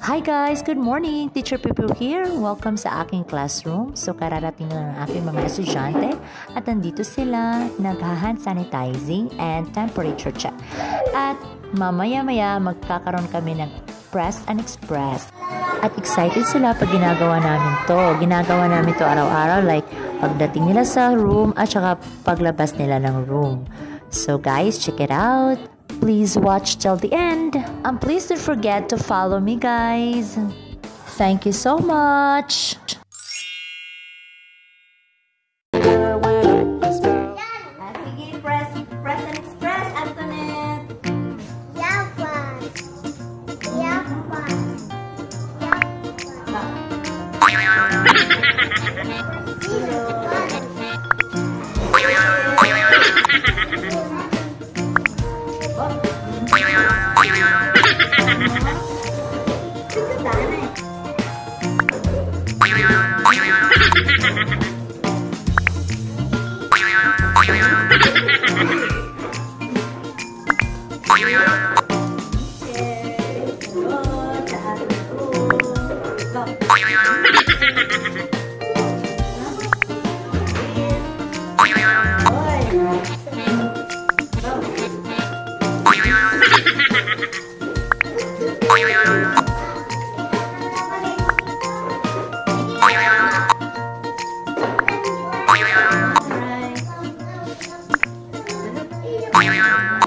Hi guys! Good morning! Teacher Pipu here. Welcome sa aking classroom. So kararating lang ang aking mga estudyante at nandito sila nag-hand sanitizing and temperature check. At mamaya-maya magkakaroon kami ng press and express. At excited sila pag ginagawa namin to. Ginagawa namin to araw-araw like pagdating nila sa room at saka paglabas nila ng room. So guys, check it out! Please watch till the end. And please don't forget to follow me guys. Thank you so much. Ha ha ha ha! Yeah.